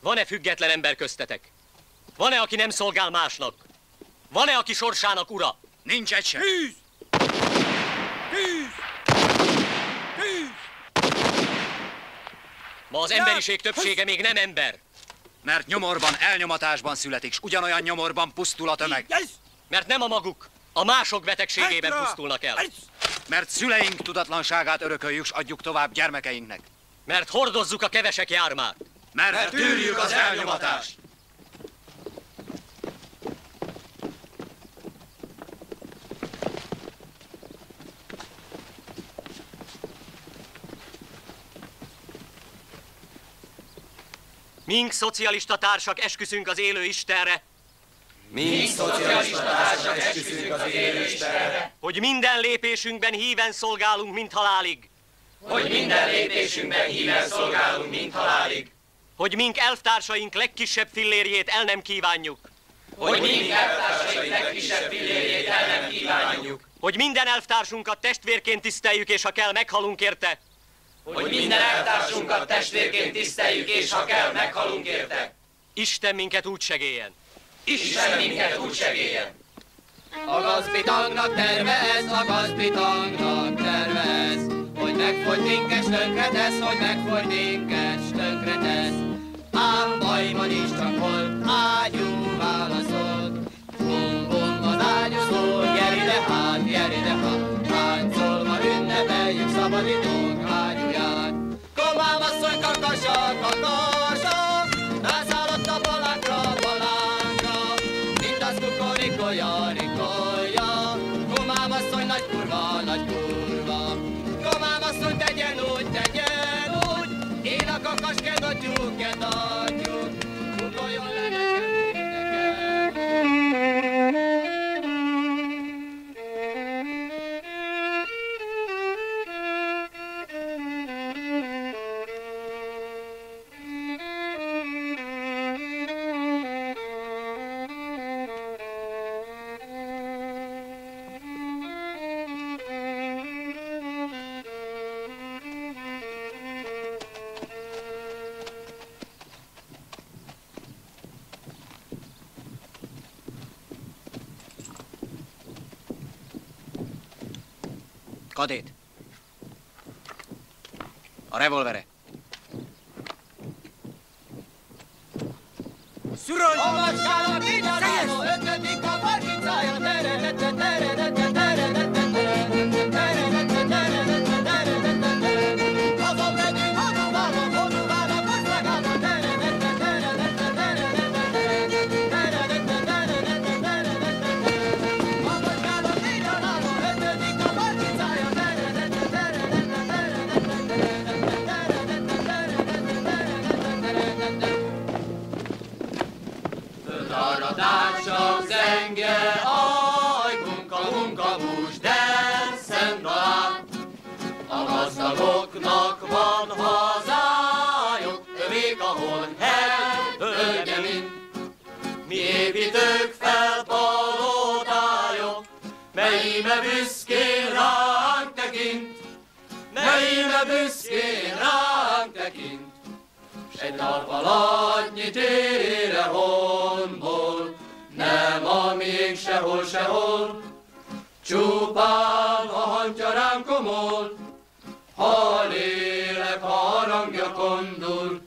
Van-e független ember köztetek? Van-e, aki nem szolgál másnak? Van-e, aki sorsának ura? Nincs egy sem. Tűz! Tűz! Tűz! Ma az emberiség többsége még nem ember. Mert nyomorban, elnyomatásban születik, s ugyanolyan nyomorban pusztul a tömeg. Mert nem a maguk, a mások betegségében pusztulnak el. Mert szüleink tudatlanságát örököljük, s adjuk tovább gyermekeinknek. Mert hordozzuk a kevesek jármát. Mert, tűrjük az elnyomatást. Mink szocialista társak esküszünk az élő Istenre, Mi szocialista társak esküszünk az élő Istenre, hogy minden lépésünkben híven szolgálunk, mint halálig. hogy minden lépésünkben híven szolgálunk, mint halálig, Hogy mink elvtársaink legkisebb fillérjét el nem kívánjuk. hogy mind elvtársaink legkisebb fillérjét el nem kívánjuk, Hogy minden elvtársunkat testvérként tiszteljük, és ha kell, meghalunk érte. hogy minden elvtársunkat testvérként tiszteljük, és ha kell, meghalunk érte. Isten minket úgy segéljen. Isten minket úgy segéljen. A gazbitangnak tervez, a gazbitangnak tervez, megfogy minket, tönkretesz, hogy megfogy minket, tönkretesz. Ám bajban is csak hol ágyú válaszol. Bum bum az ágyúzó, gyere ide hát, gyere ide hát, táncolva ünnepeljük szabadítónk ágyúját. Komám asszony kakasa, kakasa, rászállott a palánkra, palánkra, mint az kukorikolja, úgy, én a kakasként Kadét. A revolvere. Szurony! A macskának vigyaráló, ötödik a parkicája, teredette, teredette, teredette, melyime büszkén ránk tekint. S egy talpalatnyi tére honból, nem a még sehol, sehol, csupán a hantyarán komol, ha lélek harangja kondul,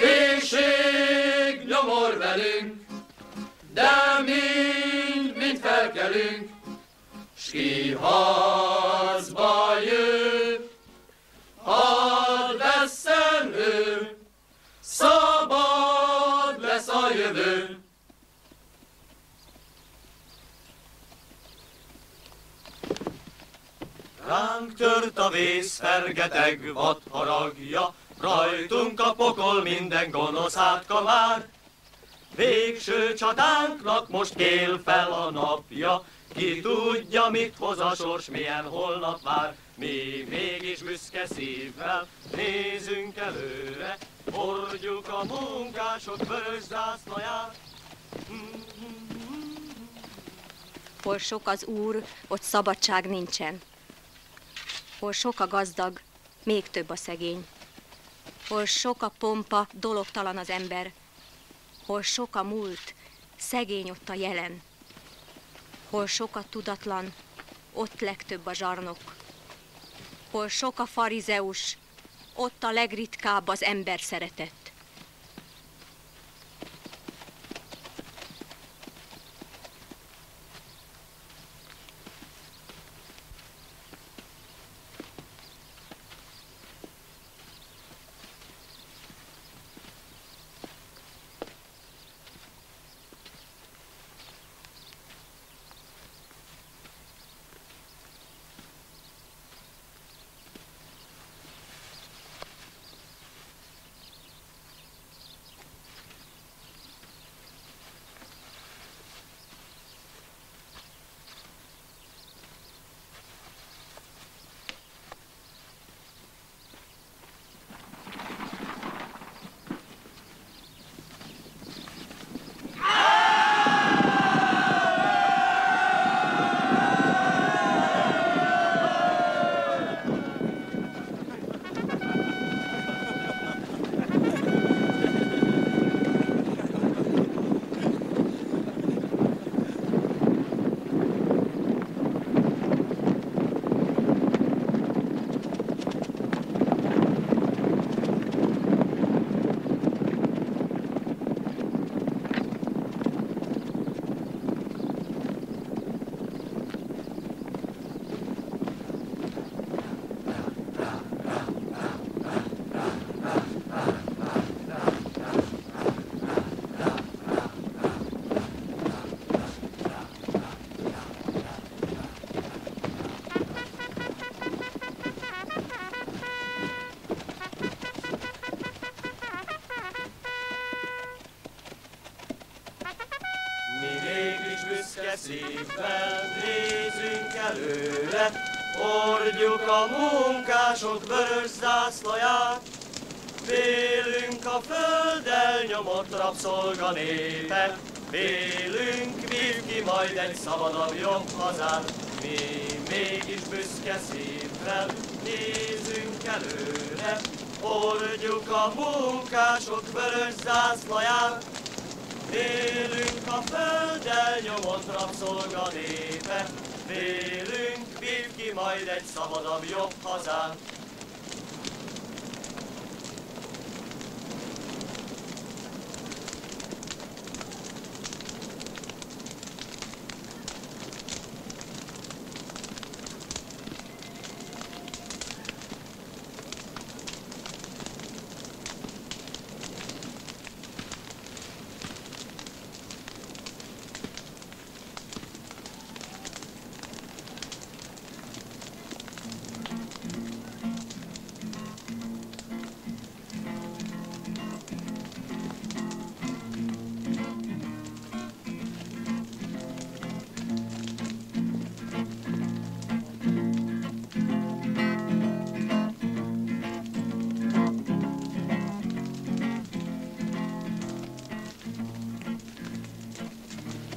éjség nyomor velünk, de mind, mind felkelünk, s ki a vész, fergeteg vad haragja, rajtunk a pokol minden gonosz átka már. Végső csatánknak most kél fel a napja, ki tudja, mit hoz a sors, milyen holnap vár. Mi mégis büszke szívvel nézünk előre, hordjuk a munkások vörös zászlaját. Hol sok az úr, ott szabadság nincsen. Hol sok a gazdag, még több a szegény. Hol sok a pompa, dologtalan az ember. Hol sok a múlt, szegény ott a jelen. Hol sok a tudatlan, ott legtöbb a zsarnok. Hol sok a farizeus, ott a legritkább az ember szeretett. Szívvel nézünk előre, hordjuk a munkások vörös zászlaját. Félünk a földdel nyomott rabszolga népe, Félünk, vív ki majd egy szabadabb jobb hazát. Mi mégis büszke szívvel nézünk előre, hordjuk a munkások vörös zászlaját. Félünk a földdel nyomott rabszolga népe, Félünk, vív ki majd egy szabadabb jobb hazát.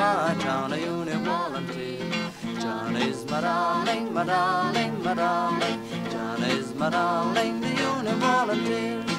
my town, a Union volunteer. John is my darling, my darling, my darling. John is my darling, the Union volunteer.